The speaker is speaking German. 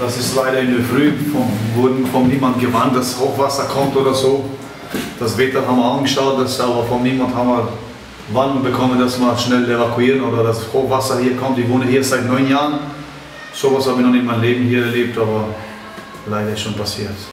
Das ist leider in der Früh, von, wurden von niemand gewarnt, dass Hochwasser kommt oder so. Das Wetter haben wir angeschaut, das, aber von niemand haben wir Warnung bekommen, dass wir schnell evakuieren oder dass Hochwasser hier kommt. Ich wohne hier seit neun Jahren. Sowas habe ich noch in meinem Leben hier erlebt, aber leider ist schon passiert.